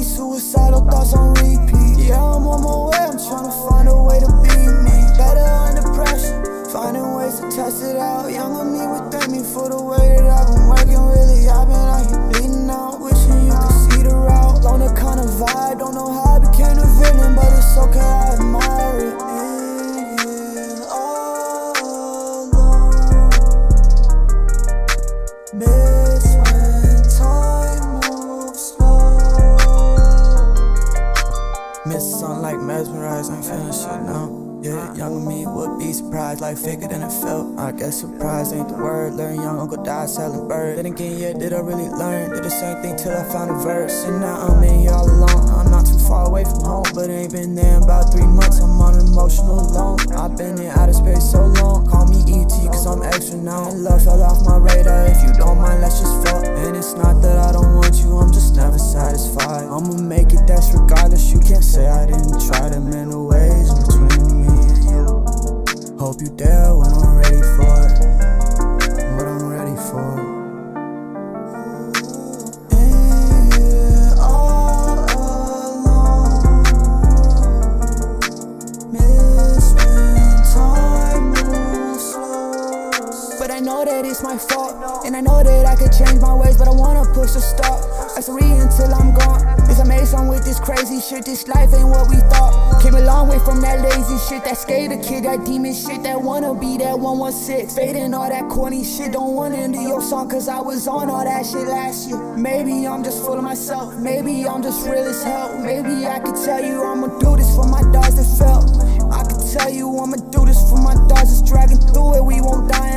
these suicidal thoughts on repeat. Yeah, I'm on my way, I'm trying to find a way to be me. Better under pressure, finding ways to test it out. Younger me would thank me for the way that I've been. It's something like mesmerized, I'm feeling shit now. Yeah, young me would be surprised, like figured than it felt. I guess surprise ain't the word. Learn young uncle died selling bird. Then again, yeah, did I really learn? Did the same thing till I found a verse. And now I'm in here all alone. I'm not too far away from home, but ain't been there in about three months. I'm on an emotional loan. I've been in outer space so long. Call me ET, cause I'm extra now. And love fell off my radar. If you don't mind, let's just fuck. And it's not that I don't want you, I'm just never satisfied. I'ma make that's regardless. You can't say I didn't try them in know that it's my fault, and I know that I could change my ways, but I wanna push the stop. I surrender until I'm gone. Is I made with this crazy shit? This life ain't what we thought. Came a long way from that lazy shit, that skater kid, that demon shit, that wanna be that 116. Fading all that corny shit, don't wanna end your song, cause I was on all that shit last year. Maybe I'm just full of myself, maybe I'm just real as hell. Maybe I could tell you I'ma do this for my dogs that fell. I could tell you I'ma do this for my dogs that's dragging through it, we won't die